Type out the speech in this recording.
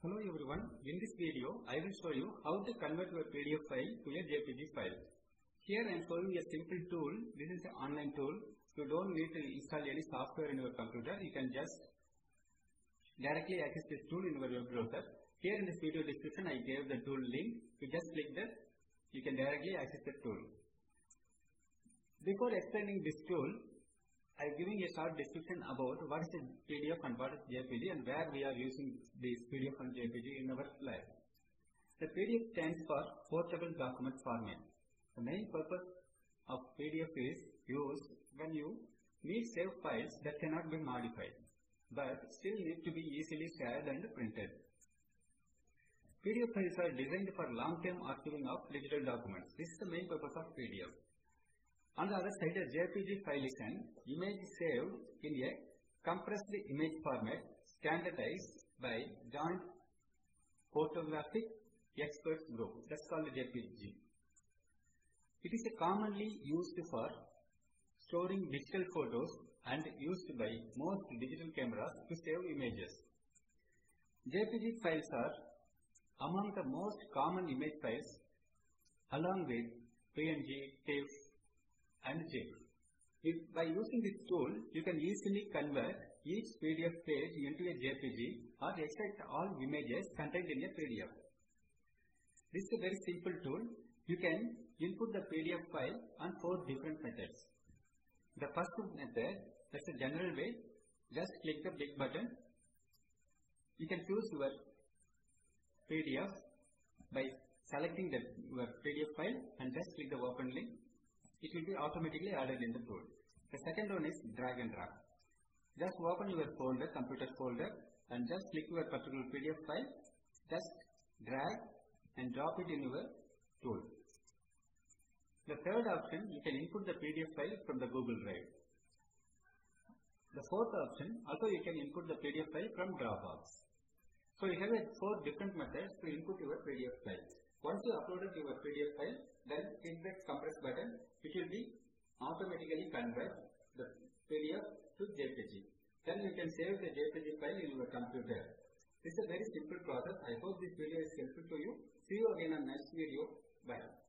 Hello everyone, in this video I will show you how to convert your PDF file to a JPG file. Here I am showing a simple tool, this is an online tool, you don't need to install any software in your computer, you can just directly access this tool in your web browser. Here in this video description I gave the tool link, you just click that, you can directly access the tool. Before explaining this tool, I am giving a short description about what is a PDF and what is JPG and where we are using this PDF and JPG in our lab. The PDF stands for Portable Document Format. The main purpose of PDF is used when you need save files that cannot be modified but still need to be easily shared and printed. PDF files are designed for long-term archiving of digital documents. This is the main purpose of PDF. On the other side, a JPG file is an image saved in a compressed image format standardized by Joint Photographic Experts Group. That's called JPG. It is commonly used for storing digital photos and used by most digital cameras to save images. JPG files are among the most common image files along with PNG, TIFF, If by using this tool, you can easily convert each PDF page into a JPG or extract all images contained in a PDF. This is a very simple tool. You can input the PDF file on four different methods. The first method, that's a general way, just click the big button. You can choose your PDF by selecting the PDF file and just click the open link it will be automatically added in the tool. The second one is drag and drop. Just open your folder, computer folder and just click your particular PDF file, just drag and drop it in your tool. The third option, you can input the PDF file from the Google Drive. The fourth option, also you can input the PDF file from Dropbox. So you have four different methods to input your PDF file. Once you uploaded your PDF file, then click the compress button. It will be automatically convert the PDF to JPG. Then you can save the JPG file in your computer. Is a very simple process. I hope this video is helpful to you. See you again on next video. Bye.